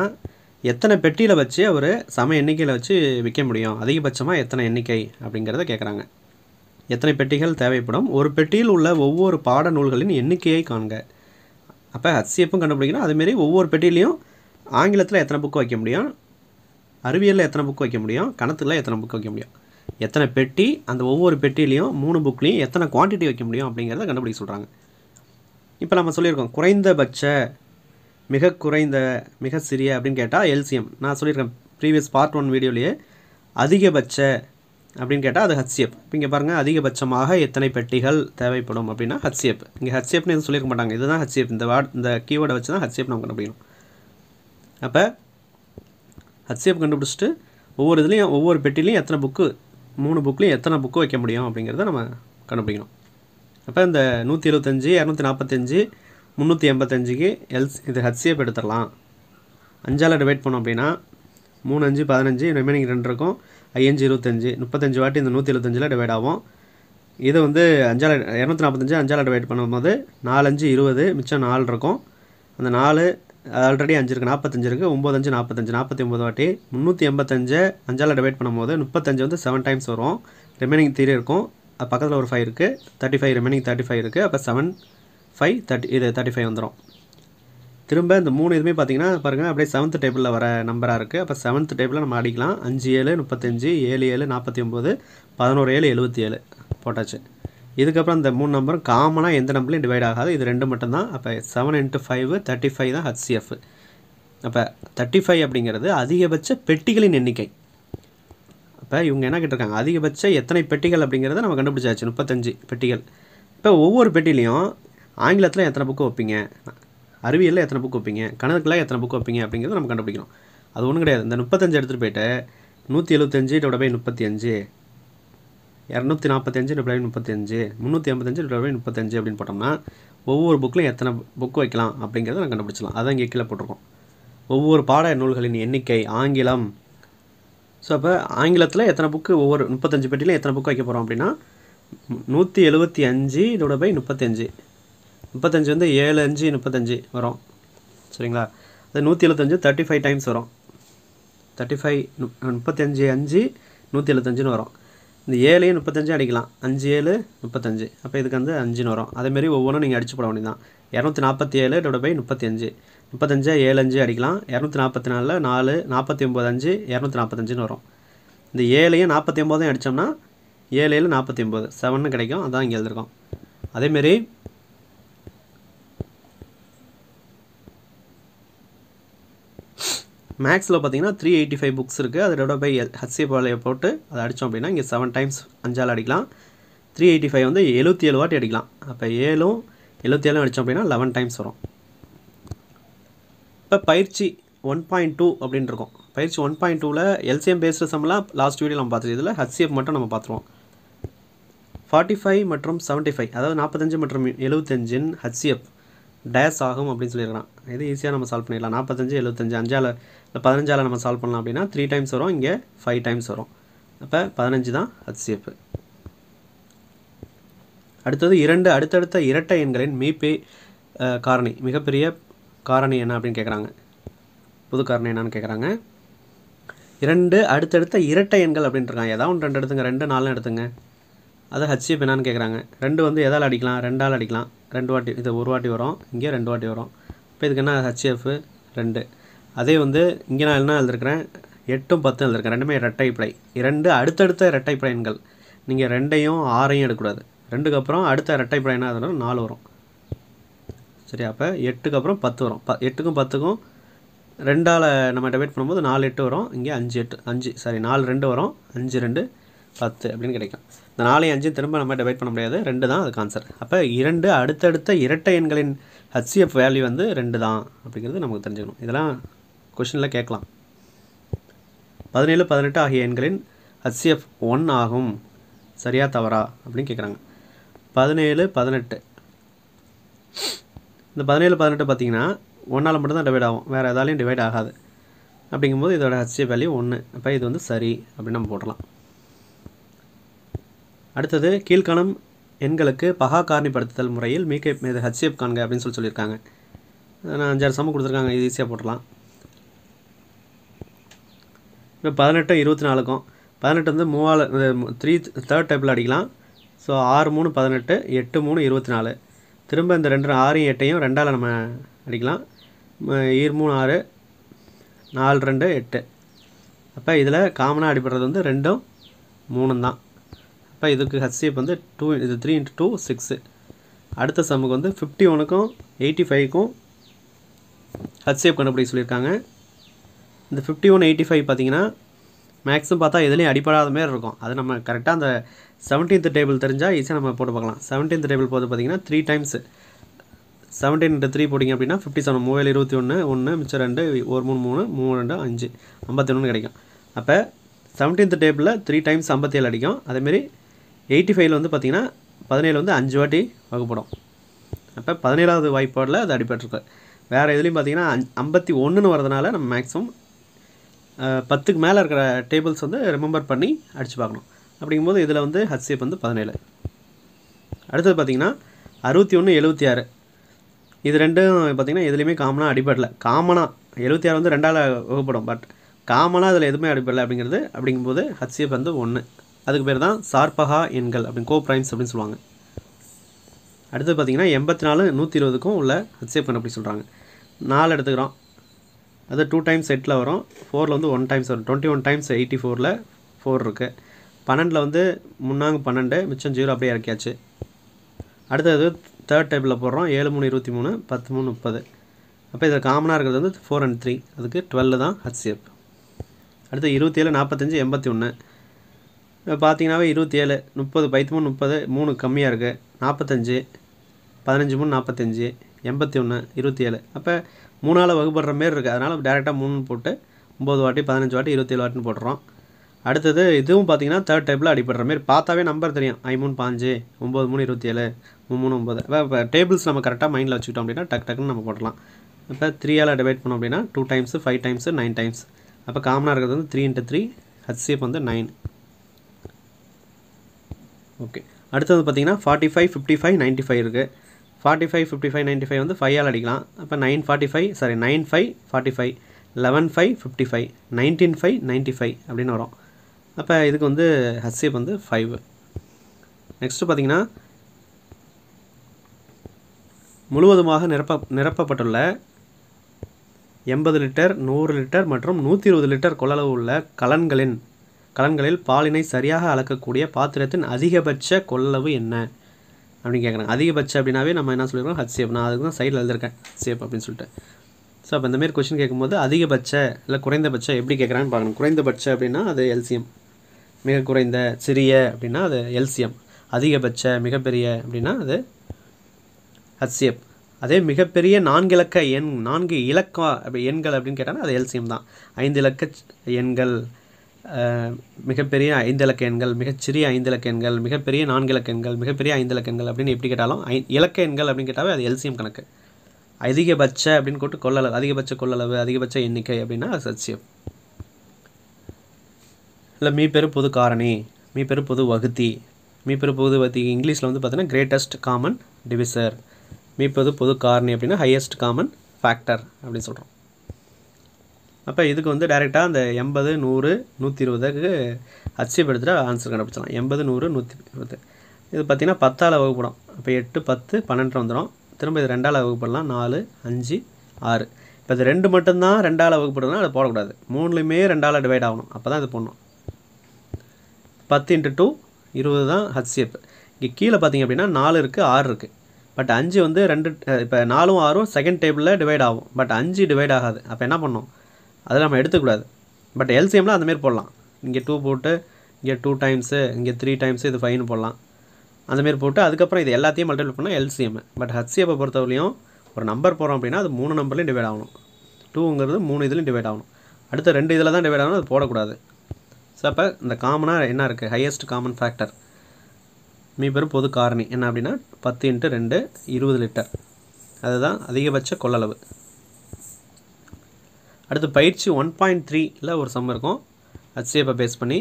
எத்தனை பெட்டியில் வச்சு அவர் சம எண்ணிக்கையில் வச்சு விற்க முடியும்? அதிகபட்சமாக எத்தனை எண்ணிக்கை அப்படிங்கிறத கேட்குறாங்க எத்தனை பெட்டிகள் தேவைப்படும்? ஒரு பெட்டியில் உள்ள ஒவ்வொரு பாட நூல்களின் எண்ணிக்கையை காண்க. அப்போ ஹச்சிஎஃப்பும் கண்டுபிடிக்கணும்? அதுமாரி ஒவ்வொரு பெட்டிலையும் ஆங்கிலத்தில் எத்தனை புக்கு வைக்க முடியும்? அறிவியலில் எத்தனை புக்கு வைக்க முடியும்? கணத்தில் எத்தனை புக்கு வைக்க முடியும்? எத்தனை பெட்டி அந்த ஒவ்வொரு பெட்டிலையும் மூணு புக்லேயும் எத்தனை குவான்டிட்டி வைக்க முடியும் அப்படிங்கிறத கண்டுபிடிக்க சொல்கிறாங்க இப்போ நம்ம சொல்லியிருக்கோம் குறைந்தபட்ச மிக குறைந்த மிக சிறிய அப்படின்னு கேட்டால் எல்சிஎம். நான் சொல்லியிருக்கேன் ப்ரீவியஸ் பார்ட் ஒன் வீடியோலேயே அதிகபட்ச அப்படின்னு கேட்டால் அது ஹச்சிஎஃப் இப்போ இங்கே பாருங்கள் அதிகபட்சமாக எத்தனை பெட்டிகள் தேவைப்படும் அப்படின்னா ஹச்சிஎஃப் இங்கே ஹச்சிஎஃப்னு எதுவும் சொல்லியிருக்க மாட்டாங்க. இதுதான் ஹச்சிஎஃப் இந்த வார்ட் இந்த கீவேர்டை வச்சு தான் ஹச்சிஎஃப் நம்ம கண்டுபிடிக்கணும். அப்போ ஹச்சிஎஃப் கண்டுபிடிச்சிட்டு ஒவ்வொரு இதுலேயும் ஒவ்வொரு பெட்டிலையும் எத்தனை புக்கு மூணு புக்லேயும் எத்தனை புக்கு வைக்க முடியும் அப்படிங்கிறத நம்ம கண்டுபிடிக்கணும். அப்போ இந்த நூற்றி எழுபத்தஞ்சி இரநூத்தி நாற்பத்தஞ்சு முந்நூற்றி எண்பத்தஞ்சுக்கு எல்ஸ் இது ஹச்சிஎஃப் எடுத்துடலாம். அஞ்சால் டிவைட் பண்ணோம் அப்படின்னா மூணு அஞ்சு பதினஞ்சு ரிமைனிங் ரெண்டு இருக்கும். ஐயஞ்சு இருபத்தஞ்சு முப்பத்தஞ்சு வாட்டி இந்த நூற்றி எழுபத்தஞ்சில் டிவைட் ஆகும். இது வந்து அஞ்சால் இரநூத்தி நாற்பத்தஞ்சு அஞ்சால் டிவைட் பண்ணும்போது நாலஞ்சு இருபது மிச்சம் நாலு இருக்கும். அந்த நாலு ஆல்ரெடி அஞ்சு இருக்குது நாற்பத்தஞ்சு இருக்குது ஒம்பது அஞ்சு நாற்பத்தஞ்சு நாற்பத்தி ஒம்பது வாட்டி முந்நூற்றி எண்பத்தஞ்சு அஞ்சால் டிவைட் பண்ணும்போது முப்பத்தஞ்சு வந்து செவன் டைம்ஸ் வரும். ரிமைனிங் த்ரீ இருக்கும். அது பக்கத்தில் ஒரு ஃபைவ் இருக்குது thirty five remaining thirty five இருக்குது அப்போ செவன் ஃபைவ் தேர்ட்டி இது தேர்ட்டி ஃபைவ் வந்துடும் திரும்ப இந்த மூணு இதுவுமே பார்த்தீங்கன்னா பாருங்கள் அப்படியே செவன்த் டேபிளில் வர நம்பராக இருக்குது அப்போ செவன்த் டேபிளில் நம்ம அடிக்கலாம். அஞ்சு ஏழு முப்பத்தஞ்சு ஏழு ஏழு நாற்பத்தி ஒம்பது பதினோரு ஏழு எழுபத்தி ஏழு போட்டாச்சு. இதுக்கப்புறம் இந்த மூணு நம்பரும் காமனாக எந்த நம்பர்லையும் டிவைட் ஆகாது. இது ரெண்டு மட்டும்தான். அப்போ seven into five thirty five தான் ஹச்சிஎஃப் அப்போ தேர்ட்டி ஃபைவ் அப்படிங்கிறது அதிகபட்ச பெட்டிகளின் எண்ணிக்கை. அப்போ இவங்க என்ன கேட்டிருக்காங்க? அதிகபட்ச எத்தனை பெட்டிகள் அப்படிங்கிறத நம்ம கண்டுபிடிச்சாச்சு. முப்பத்தஞ்சு பெட்டிகள். இப்போ ஒவ்வொரு பெட்டிலையும் ஆங்கிலத்தில் எத்தனை புக்கு வைப்பீங்க? அறிவியலில் எத்தனை புக்கு வைப்பீங்க? கணக்கில் எத்தனை புக்கு வைப்பீங்க? அப்படிங்கிறத நம்ம கண்டுபிடிக்கணும். அது ஒன்றும் கிடையாது. இந்த முப்பத்தஞ்சு எடுத்துகிட்டு போயிட்டு நூற்றி எழுபத்தஞ்சு டிவைட் பை முப்பத்தி அஞ்சு இரநூத்தி நாற்பத்தஞ்சு டிவைட் பை முப்பத்தஞ்சு. முந்நூற்றி ஐம்பத்தஞ்சு டிவைட் பை முப்பத்தஞ்சு அப்படின்னு போட்டோம்னா ஒவ்வொரு புக்லையும் எத்தனை புக் வைக்கலாம் அப்படிங்கிறத நான் கண்டுபிடிச்சலாம் அதான் இங்கே கீழே போட்டிருக்கோம். ஒவ்வொரு பாட நூல்களின் எண்ணிக்கை ஆங்கிலம். ஸோ அப்போ ஆங்கிலத்தில் எத்தனை புக்கு ஒவ்வொரு முப்பத்தஞ்சு பெட்டியில் எத்தனை புக்கு வைக்க போகிறோம் அப்படின்னா நூற்றி எழுபத்தி அஞ்சு இதோட பை முப்பத்தஞ்சு. முப்பத்தஞ்சு வந்து ஏழு அஞ்சு முப்பத்தஞ்சு வரும். சரிங்களா? அது நூற்றி எழுபத்தஞ்சு தேர்ட்டி ஃபைவ் டைம்ஸ் வரும். தேர்ட்டி ஃபைவ் முப்பத்தஞ்சு அஞ்சு நூற்றி எழுபத்தஞ்சுன்னு வரும். இந்த ஏழையும் முப்பத்தஞ்சு அடிக்கலாம். அஞ்சு ஏழு முப்பத்தஞ்சு. அப்போ இதுக்கு வந்து அஞ்சுன்னு வரும். அதேமாரி ஒவ்வொன்றும் நீங்கள் அடிச்சு போட வேண்டியதான் இரநூத்தி நாற்பத்தி ஏழு இதோட பை முப்பத்தி அஞ்சு முப்பத்தஞ்சு ஏழு அஞ்சு அடிக்கலாம். இரநூத்தி நாற்பத்தி நாலில் நாலு நாற்பத்தி ஒம்பது அஞ்சு இரநூத்தி நாற்பத்தஞ்சுன்னு வரும். இந்த ஏழையும் நாற்பத்தி ஒம்போதையும் அடித்தோம்னா ஏழு ஏழு நாற்பத்தி ஒம்பது செவன்னு கிடைக்கும். அதான் இங்கே எழுதிருக்கோம். அதேமாரி மேக்ஸில் பார்த்தீங்கன்னா த்ரீ எயிட்டி ஃபைவ் புக்ஸ் இருக்குது அதோட பை ஹச்சி பாலையை போட்டு அதை அடித்தோம் அப்படின்னா இங்கே செவன் டைம்ஸ் அஞ்சால் அடிக்கலாம். த்ரீ எயிட்டி ஃபைவ் வந்து எழுபத்தி ஏழு வாட்டி அடிக்கலாம். அப்போ ஏழும் எழுபத்தி ஏழும் அடித்தோம் அப்படின்னா லெவன் டைம்ஸ் வரும். இப்போ பயிற்சி ஒன் பாயிண்ட் டூ அப்படின்னு இருக்கும். பயிற்சி ஒன் பாயிண்ட் டூவில் எல்சிஎம் பேஸ்டு சம்லாம் லாஸ்ட் வீடியோ நம்ம பார்த்துட்டு இதில் ஹச்சிஎஃப் மட்டும் நம்ம பார்த்துருவோம். ஃபார்ட்டி ஃபைவ் மற்றும் செவன்ட்டி ஃபைவ் அதாவது நாற்பத்தஞ்சு மற்றும் எழுபத்தஞ்சின் ஹச்சிஎஃப் டேஸ் ஆகும் அப்படின்னு சொல்லியிருக்கிறான். இது ஈஸியாக நம்ம சால்வ் பண்ணிடலாம். நாற்பத்தஞ்சு எழுபத்தஞ்சு அஞ்சால் இல்லை பதினஞ்சால் நம்ம சால்வ் பண்ணலாம் அப்படின்னா த்ரீ டைம்ஸ் வரும் இங்கே ஃபைவ் டைம்ஸ் வரும். அப்போ பதினஞ்சு தான் ஹச்சிஎஃப் அடுத்தது இரண்டு அடுத்தடுத்த இரட்டை எண்களின் மீப்பே காரணி. மிகப்பெரிய காரணி என்ன அப்படின்னு கேட்குறாங்க புது காரணி என்னன்னு கேட்குறாங்க இரண்டு அடுத்தடுத்த இரட்டை எண்கள் அப்படின்ட்டு இருக்காங்க. ஏதாவது ஒன்று ரெண்டு எடுத்துங்க. ரெண்டு நாலும் எடுத்துங்க. அதை ஹச்சிஎஃப் என்னன்னு கேட்குறாங்க ரெண்டு வந்து எதால் அடிக்கலாம்? ரெண்டால் அடிக்கலாம். ரெண்டு வாட்டி இது ஒரு வாட்டி வரும். இங்கே ரெண்டு வாட்டி வரும். இப்போ இதுக்கு என்ன? ஹச்எஃப் ரெண்டு. அதே வந்து இங்கே நான் என்ன எழுதிருக்கிறேன்? எட்டும் பத்தும் எழுதிருக்கேன் ரெண்டுமே இரட்டைப்படை இரண்டு அடுத்தடுத்த இரட்டை பிழைன்கள். நீங்கள் ரெண்டையும் ஆறையும் எடுக்கக்கூடாது. ரெண்டுக்கு அப்புறம் அடுத்த இரட்டை பிழைனா ஆகுதுன்னா நாலு வரும். சரி அப்போ எட்டுக்கு அப்புறம் பத்து வரும். ப எட்டுக்கும் பத்துக்கும் ரெண்டால் நம்ம டிவைட் பண்ணும்போது நாலு எட்டு வரும். இங்கே அஞ்சு எட்டு அஞ்சு. சாரி நாலு ரெண்டு வரும். அஞ்சு ரெண்டு பத்து அப்படின்னு கிடைக்கும். இந்த நாலையும் அஞ்சு திரும்ப நம்ம டிவைட் பண்ண முடியாது. ரெண்டு தான் அதுக்கு ஆன்சர் அப்போ இரண்டு அடுத்தடுத்த இரட்டை எண்களின் ஹச்சிஎஃப் வேல்யூ வந்து ரெண்டு தான் அப்படிங்கிறது நமக்கு தெரிஞ்சுக்கணும். இதெல்லாம் கொஷினில் கேட்கலாம். பதினேழு பதினெட்டு ஆகிய எண்களின் ஹச்சிஎஃப் ஒன் ஆகும். சரியா தவறா? அப்படின்னு கேட்குறாங்க. பதினேழு பதினெட்டு. இந்த பதினேழு பதினெட்டு பார்த்தீங்கன்னா ஒன்றால் மட்டும்தான் டிவைட் ஆகும். வேறு எதாலையும் டிவைட் ஆகாது. அப்படிங்கும்போது இதோட ஹச்சிஎஃப் வேல்யூ ஒன்று அப்போ இது வந்து சரி அப்படின்னு நம்ம போடலாம் அடுத்தது கீழ்காணும் எண்களுக்கு பகா காரணிப்படுத்துதல் முறையில் மீக்கை மீது ஹச்சிஎஃப் காண்க அப்படின்னு சொல்லி சொல்லியிருக்காங்க. நான் அஞ்சாறு சமம் கொடுத்துருக்காங்க இது ஈஸியாக போட்டுடலாம். இப்போ பதினெட்டு இருபத்தி நாலுக்கும் பதினெட்டு வந்து மூவால் த்ரீ தேர்ட் டைப்பில் அடிக்கலாம். ஸோ ஆறு மூணு பதினெட்டு எட்டு மூணு இருபத்தி நாலு. திரும்ப இந்த ரெண்டு ஆறையும் எட்டையும் ரெண்டால் நம்ம அடிக்கலாம். ஈர் மூணு ஆறு நாலு ரெண்டு எட்டு. அப்போ இதில் காமனாக அடிப்படுறது வந்து ரெண்டும் மூணும் தான். அப்போ இதுக்கு ஹச்சிஎஃப் வந்து டூ இது த்ரீ இன்ட்டு டூ சிக்ஸு அடுத்த சம்முக்கு வந்து ஃபிஃப்டி ஒனுக்கும் எயிட்டி ஃபைவ்க்கும் ஹச்சிஎஃப் கண்டுபிடிக்க சொல்லியிருக்காங்க. இந்த ஃபிஃப்டி ஒன் எயிட்டி ஃபைவ் பார்த்தீங்கன்னா மேக்ஸிமம் பார்த்தா எதுலேயும் அடிப்படாத மாதிரி இருக்கும். அது நம்ம கரெக்டாக அந்த செவன்டீன்த் டேபிள் தெரிஞ்சால் ஈஸியாக நம்ம போட்டு பார்க்கலாம். செவன்டீன்த் டேபிள் போது பார்த்திங்கன்னா three times seventeen into three போட்டிங்க அப்படின்னா ஃபிஃப்டி செவன் மூவேல் இருபத்தி ஒன்று ஒன்று மிச்சம் ரெண்டு ஒரு மூணு மூணு மூணு ரெண்டு அஞ்சு ஐம்பத்தி ஒன்று கிடைக்கும். அப்போ செவன்டீன்த் டேபிளில் த்ரீ டைம்ஸ் ஐம்பத்தேழு அடிக்கும். அதேமாரி எயிட்டி ஃபைவ்ல வந்து பார்த்தீங்கன்னா பதினேழு வந்து அஞ்சு வாட்டி வகுப்படும். அப்போ பதினேழாவது வாய்ப்பாடில் அது அடிபட்டிருக்கு. வேறு எதுலேயும் பார்த்தீங்கன்னா அஞ் ஐம்பத்தி ஒன்றுன்னு வரதுனால நம்ம மேக்ஸிமம் பத்துக்கு மேலே இருக்கிற டேபிள்ஸ் வந்து ரிமெம்பர் பண்ணி அடித்து பார்க்கணும். அப்படிங்கும்போது இதில் வந்து ஹச்சிஎஃப் வந்து பதினேழு. அடுத்தது பார்த்தீங்கன்னா அறுபத்தி ஒன்று எழுபத்தி ஆறு. இது ரெண்டும் பார்த்தீங்கன்னா எதுலேயுமே காமனாக அடிபடல. காமனாக எழுபத்தி ஆறு வந்து ரெண்டால் வகுப்படும். பட் காமனாக அதில் எதுவுமே அடிபடலை அப்படிங்கிறது அப்படிங்கும்போது ஹச்சிஎஃப் வந்து ஒன்று அதுக்கு பேர் தான் சார்பகா எண்கள் அப்படின்னு கோ ப்ரைம்ஸ் அப்படின்னு சொல்லுவாங்க. அடுத்து பார்த்தீங்கன்னா எண்பத்தி நாலு நூற்றி இருபதுக்கும் உள்ள ஹச்சிஎஃப் அப்படி சொல்கிறாங்க நாலு எடுத்துக்கிறோம். அது டூ டைம்ஸ் எட்டில் வரும். ஃபோரில் வந்து ஒன் டைம்ஸ் வரும். டுவெண்ட்டி ஒன் டைம்ஸ் எயிட்டி ஃபோரில் ஃபோர் இருக்குது பன்னெண்டில் வந்து முன்னாங்க பன்னெண்டு மிச்சம் ஜீரோ அப்படியே இறக்கியாச்சு. அடுத்தது தேர்ட் டைப்பில் போடுறோம். ஏழு மூணு இருபத்தி மூணு பத்து மூணு முப்பது. அப்போ இதில் காமனாக இருக்கிறது வந்து ஃபோர் அண்ட் த்ரீ அதுக்கு டுவெல் தான் ஹச்சிஎஃப் அடுத்து இருபத்தி ஏழு நாற்பத்தஞ்சு எண்பத்தி ஒன்று பார்த்தீங்கன்னாவே இருபத்தி ஏழு முப்பது பைத்து மூணு முப்பது மூணு கம்மியாக இருக்குது நாற்பத்தஞ்சு பதினஞ்சு மூணு நாற்பத்தஞ்சு எண்பத்தி ஒன்று இருபத்தி ஏழு அப்போ மூணால் வகுப்படுற மாரி இருக்குது அதனால் டேரெக்டாக மூணு போட்டு ஒம்பது வாட்டி பதினஞ்சு வாட்டி இருபத்தேழு வாட்டின்னு போடுறோம் அடுத்தது இதுவும் பார்த்தீங்கன்னா தேர்ட் டைப்பில் அடிப்படுற மாரி பார்த்தாவே நம்பர் தெரியும். ஐ மூணு பாஞ்சு ஒம்பது மூணு இருபத்தி ஏழு மூணு மூணு ஒம்பது இப்போ இப்போ டேபிள்ஸ் நம்ம கரெக்டாக மைண்டில் வச்சுக்கிட்டோம் அப்படின்னா டக் டக்குன்னு நம்ம போடலாம் இப்போ த்ரீயால் டிவைட் பண்ணோம் அப்படின்னா two times five times nine times அப்போ காமனாக இருக்கிறது வந்து த்ரீ இன்ட்டு த்ரீ ஹச்சிஎஃப் வந்து நைன் ஓகே. அடுத்தது பார்த்தீங்கன்னா forty five fifty five ninety five இருக்குது forty five fifty five ninety five வந்து ஃபைவால் அடிக்கலாம். அப்போ nine forty five sorry nine five forty five eleven five fifty five nineteen five ninety five அப்படின்னு வரும். அப்போ இதுக்கு வந்து ஹச்சிஎஃப் வந்து ஃபைவ் நெக்ஸ்ட்டு பார்த்தீங்கன்னா முழுவதுமாக நிரப்ப நிரப்பப்பட்டுள்ள எண்பது லிட்டர் நூறு லிட்டர் மற்றும் நூற்றி இருபது லிட்டர் கொள்ளளவு உள்ள கலன்களின் கலன்களில் பாலினை சரியாக அளக்கக்கூடிய பாத்திரத்தின் அதிகபட்ச கொள்ளளவு என்ன? அப்படின்னு கேட்குறாங்க அதிகபட்ச அப்படின்னாவே நம்ம என்ன சொல்லியிருக்கோம் ஹட்சேப் நான் அதுக்கு தான் சைடில் எழுதியிருக்கேன். ஹச்சிஎஃப் அப்படின்னு சொல்லிட்டு. ஸோ அப்போ இந்தமாரி கொஷின் கேட்கும்போது அதிகபட்ச இல்லை குறைந்தபட்ச எப்படி கேட்குறான்னு பார்க்கணும். குறைந்தபட்ச அப்படின்னா அது எல்சிஎம் மிக குறைந்த சிறிய அப்படின்னா அது எல்சிஎம் அதிகபட்ச மிகப்பெரிய அப்படின்னா அது ஹச்சிஎஃப் அதே மிகப்பெரிய நான்கு இலக்க எண் நான்கு இலக்க அப்படி எண்கள் அப்படின்னு கேட்டாங்கன்னா அது எல்சிஎம் தான். ஐந்து இலக்க எண்கள் மிகப்பெரிய ஐந்து எண்கள் மிகச்சிறிய ஐந்து எண்கள் மிகப்பெரிய நான்கு எண்கள் மிகப்பெரிய ஐந்து எண்கள் அப்படின்னு எப்படி கேட்டாலும் ஐ இலக்க எண்கள் அப்படின்னு கேட்டாவே அது எல்சிஎம் கணக்கு. அதிகபட்ச அப்படின்னு கூட்டு கொள்ளளவு அதிகபட்ச கொள்ளளவு அதிகபட்ச எண்ணிக்கை அப்படின்னா அது சச்சியம் இல்லை மீப்பெரு பொது காரணி மீப்பெரு பொது வகுத்தி மீப்பெரு பொது வகுத்தி இங்கிலீஷில் வந்து பார்த்தீங்கன்னா கிரேட்டஸ்ட் காமன் டிவிசர் மீப்பது பொது காரணி அப்படின்னா ஹையஸ்ட் காமன் ஃபேக்டர் அப்படின்னு சொல்கிறோம் அப்போ இதுக்கு வந்து டைரெக்டாக அந்த எண்பது நூறு நூற்றி இருபதுக்கு ஹச்சிஎஃப் எடுத்துகிட்டு ஆன்சர் கண்டுபிடிச்சலாம் எண்பது நூறு நூற்றி இருபது இது பார்த்திங்கன்னா பத்தால் வகுப்படும் அப்போ எட்டு பத்து பன்னெண்டு வந்துடும் திரும்ப இது ரெண்டால் வகுப்படலாம் நாலு அஞ்சு ஆறு. இப்போ இது ரெண்டு மட்டும்தான் ரெண்டால் வகுப்படுதுனா அதை போடக்கூடாது. மூணுலேயுமே ரெண்டால் டிவைட் ஆகணும். அப்போ தான் இது போடணும். பத்து இன்ட்டு டூ இருபது தான் ஹச்சிஎஃப் இங்கே கீழே பார்த்தீங்க அப்படின்னா நாலு இருக்குது ஆறு இருக்குது பட் அஞ்சு வந்து ரெண்டு இப்போ நாலும் ஆறும் செகண்ட் டேபிளில் டிவைட் ஆகும். பட் அஞ்சு டிவைட் ஆகாது. அப்போ என்ன பண்ணும் அதில் நம்ம எடுத்துக்கூடாது. பட் எல்சிஎம்மில் அந்தமாரி போடலாம். இங்கே டூ போட்டு இங்கே டூ டைம்ஸு இங்கே த்ரீ டைம்ஸு இது ஃபைன்னு போடலாம். அந்தமாரி போட்டு அதுக்கப்புறம் இது எல்லாத்தையும் மல்டிபிள் பண்ணால் எல்சிஎம் பட் ஹச்சிஎப்பை பொறுத்தவரையும் ஒரு நம்பர் போகிறோம் அப்படின்னா அது மூணு நம்பர்லையும் டிவைட் ஆகணும். டூங்கிறது மூணு இதுலையும் டிவைட் ஆகணும். அடுத்த ரெண்டு இதில் தான் டிவைட் ஆகணும் அது போடக்கூடாது. ஸோ அப்போ இந்த காமனாக என்ன இருக்குது ஹையஸ்ட் காமன் ஃபேக்டர் மீ பெரும் பொது காரணி. என்ன அப்படின்னா பத்து இன்ட்டு ரெண்டு இருபது லிட்டர் அதுதான் அதிகபட்ச கொள்ளளவு. அடுத்து பயிற்சி ஒன் பாயிண்ட் த்ரீல ஒரு சம் இருக்கும். ஹச்சிஎஃபை பேஸ் பண்ணி.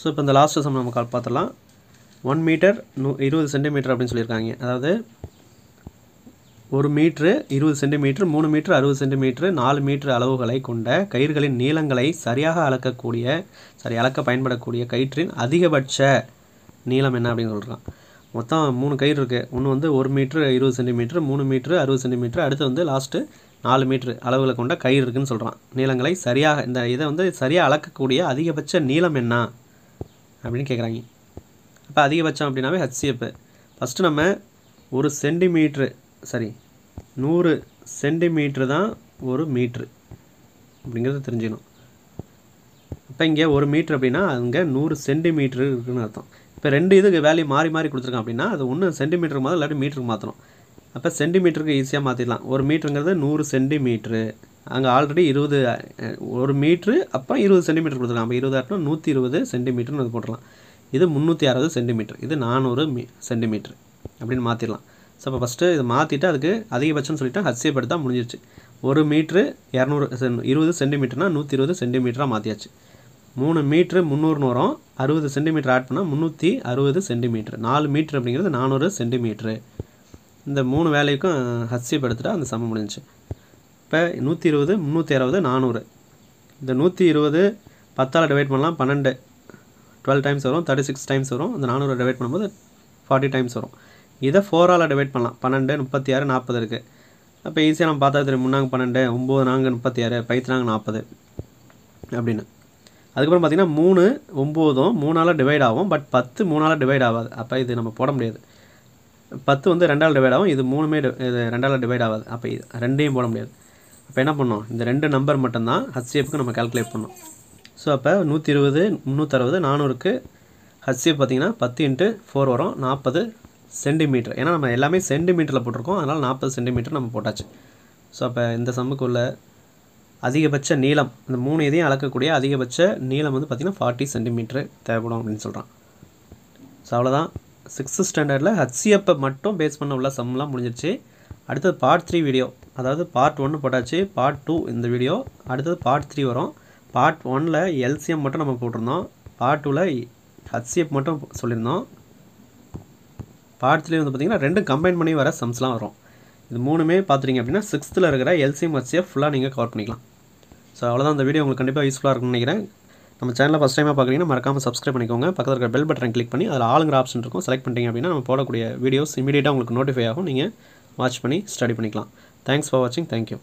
ஸோ இப்போ இந்த லாஸ்ட் சம் நம்ம கால் பார்த்துடலாம் ஒன் மீட்டர் நூ இருபது சென்டிமீட்டர் அப்படின்னு சொல்லியிருக்காங்க. அதாவது ஒரு மீட்ரு இருபது சென்டிமீட்டர் மூணு மீட்ரு அறுபது சென்டிமீட்ரு நாலு மீட்ரு அளவுகளை கொண்ட கயிறுகளின் நீளங்களை சரியாக அளக்கக்கூடிய சரி அளக்க பயன்படக்கூடிய கயிற்றின் அதிகபட்ச நீளம் என்ன அப்படின்னு சொல்கிறான் மொத்தம் மூணு கயிறு இருக்குது ஒன்று வந்து ஒரு மீட்ரு இருபது சென்டிமீட்ரு மூணு மீட்ரு அறுபது சென்டிமீட்ரு அடுத்து வந்து லாஸ்ட்டு நாலு மீட்ரு அளவுகளை கொண்ட கயிறு இருக்குன்னு சொல்கிறான் நீளங்களை சரியாக இந்த இதை வந்து சரியாக அளக்கக்கூடிய அதிகபட்ச நீளம் என்ன? அப்படின்னு கேட்குறாங்க அப்போ அதிகபட்சம் அப்படின்னாவே ஹச்சிஎப்பு ஃபஸ்ட்டு நம்ம ஒரு சென்டிமீட்ரு சரி நூறு சென்டிமீட்ரு தான் ஒரு மீட்ரு அப்படிங்கிறத தெரிஞ்சுக்கணும். இப்போ இங்கே ஒரு மீட்ரு அப்படின்னா அங்கே நூறு சென்டிமீட்ரு இருக்குன்னு அர்த்தம். இப்போ ரெண்டு இதுக்கு வேல்யூ மாறி மாறி கொடுத்துருக்கான் அப்படின்னா அது ஒன்று சென்டிமீட்டருக்கு மாதம் இல்லாட்டி மீட்டருக்கு மாற்றணும் அப்போ சென்டிமீட்டருக்கு ஈஸியாக மாற்றிடலாம் ஒரு மீட்டருங்கிறது நூறு சென்டிமீட்ரு அங்கே ஆல்ரெடி இருபது ஒரு மீட்ரு அப்புறம் இருபது சென்டிமீட்டர் கொடுத்துருக்கான் அப்போ இருபது நூற்றி இருபது சென்டிமீட்டர்னு அது போட்டுடலாம். இது முந்நூற்றி அறுபது சென்டிமீட்டர் இது நானூறு மீ சென்டிமீட்ரு அப்படின்னு மாற்றிடலாம் ஸோ அப்போ ஃபஸ்ட்டு இதை மாற்றிட்டு அதுக்கு அதிகபட்சம்னு சொல்லிவிட்டு ஹச்சிஎஃப் எடுத்தால் முடிஞ்சிருச்சு. ஒரு மீட்ரு இரநூறு இருபது சென்டிமீட்டர்னால் நூற்றி இருபது சென்டிமீட்டராக மாற்றியாச்சு மூணு மீட்ரு முந்நூறுனு வரும். அறுபது சென்டிமீட்டர் ஆட் பண்ணால் முந்நூற்றி அறுபது சென்டிமீட்ரு நாலு மீட்ரு அப்படிங்கிறது நானூறு சென்டிமீட்ரு இந்த மூணு வேலைக்கும் ஹச்சிஎஃப் எடுத்துட்டா அந்த சமம் முடிஞ்சிச்சு. இப்போ நூற்றி இருபது முந்நூற்றி அறுபது நானூறு. இந்த நூற்றி இருபது பத்தால் டிவைட் பண்ணலாம் பன்னெண்டு. டுவெல் டைம்ஸ் வரும் தேர்ட்டி சிக்ஸ் டைம்ஸ் வரும். இந்த நானூறு டிவைட் பண்ணும்போது ஃபார்ட்டி டைம்ஸ் வரும். இதை ஃபோரால் டிவைட் பண்ணலாம். பன்னெண்டு முப்பத்தி ஆறு நாற்பது இருக்குது அப்போ ஈஸியாக நம்ம பார்த்தா தெரியும். முன்னாங்க பன்னெண்டு ஒம்பது நான்கு முப்பத்தி ஆறு பைத்துனாங்க நாற்பது. அப்படின்னு. அதுக்கப்புறம் பார்த்தீங்கன்னா மூணு ஒம்போதும் மூணால் டிவைட் ஆகும். பட் பத்து மூணால் டிவைட் ஆகாது. அப்போ இது நம்ம போட முடியாது. பத்து வந்து ரெண்டால் டிவைட் ஆகும். இது மூணுமே இது ரெண்டால் டிவைட் ஆகாது. அப்போ இது ரெண்டையும் போட முடியாது. அப்போ என்ன பண்ணோம்? இந்த ரெண்டு நம்பர் மட்டும்தான் ஹச்சிஎஃப்க்கு நம்ம கால்குலேட் பண்ணோம். ஸோ அப்போ நூற்றி இருபது முந்நூற்றறுபது நானூறுக்கு ஹச்சிஎஃப் பார்த்தீங்கன்னா பத்து இன்ட்டு ஃபோர் வரும். நாற்பது சென்டிமீட்டர் ஏன்னா நம்ம எல்லாமே சென்டிமீட்டரில் போட்டிருக்கோம். அதனால் நாற்பது சென்டிமீட்டர் நம்ம போட்டாச்சு. ஸோ அப்போ இந்த சம்முக்கு உள்ள அதிகபட்ச நீளம் இந்த மூணு இதையும் அளக்கக்கூடிய அதிகபட்ச நீளம் வந்து பார்த்திங்கன்னா ஃபார்ட்டி சென்டிமீட்டர் தேவைப்படும் அப்படின்னு சொல்கிறான் ஸோ அவ்வளோதான் சிக்ஸ்த்து ஸ்டாண்டர்டில் ஹச்சிஎப்பை மட்டும் பேஸ் பண்ண உள்ள சம்லாம் முடிஞ்சிருச்சு. அடுத்தது பார்ட் த்ரீ வீடியோ அதாவது பார்ட் ஒன்று போட்டாச்சு பார்ட் டூ இந்த வீடியோ அடுத்தது பார்ட் த்ரீ வரும். பார்ட் ஒனில் எல்சிஎம் மட்டும் நம்ம போட்டிருந்தோம். பார்ட் டூவில் ஹச்சிஎப் மட்டும் சொல்லியிருந்தோம். பார்ட் த்ரீ வந்து பார்த்திங்கன்னா ரெண்டும் கம்பைன் பண்ணி வர சம்ஸ்லாம் வரும். இது மூணுமே பார்த்துட்டிங்க அப்படின்னா சிக்ஸ்த்தில் இருக்கிற எல்சிஎம் ஹச்சிஎஃப் ஃபுல்லாக நீங்கள் கவர் பண்ணிக்கலாம். அவ்வளோதான் அந்த வீடியோ உங்களுக்கு கண்டிப்பாக யூஸ்ஃபுல்லாக இருக்கும்னு நினைக்கிறேன். நம்ம சேனலில் ஃபஸ்ட் டைமாக பார்க்குறீங்கன்னா மறக்காமல் சப்ஸ்கிரைப் பண்ணிக்கோங்க. பக்கத்தில் இருக்கிற பெல் பட்டன் கிளிக் பண்ணி அதில் ஆளுங்கிற ஆப்ஷன் இருக்கும். செலக்ட் பண்ணிட்டீங்க அப்படின்னா நம்ம போடக்கூடிய வீடியோஸ் இமீடியட்டாக உங்களுக்கு நோட்டிஃபை ஆகும். நீங்கள் வாட்ச் பண்ணி ஸ்டடி பண்ணிக்கலாம். தேங்க்ஸ் ஃபார் வாட்சிங் தேங்க்யூ